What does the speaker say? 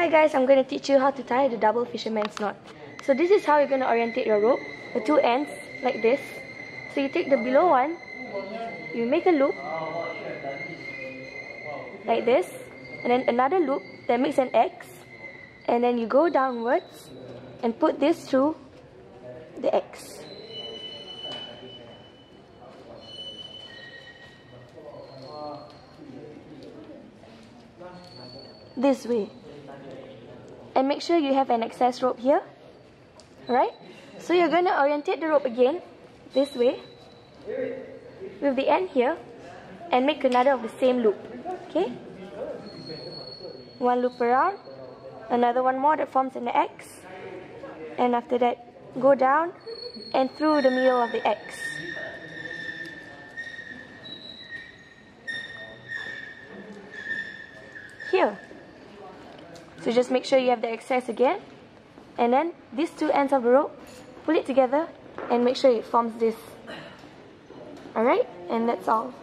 Hi guys, I'm going to teach you how to tie the double fisherman's knot. So this is how you're going to orientate your rope. The two ends, like this. So you take the below one, you make a loop, like this. And then another loop that makes an X. And then you go downwards and put this through the X. This way and make sure you have an excess rope here. Right so you're going to orientate the rope again this way with the end here and make another of the same loop. Okay? One loop around another one more that forms an X and after that go down and through the middle of the X. Here so just make sure you have the excess again. And then these two ends of the rope, pull it together and make sure it forms this. Alright? And that's all.